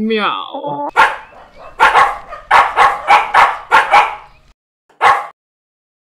喵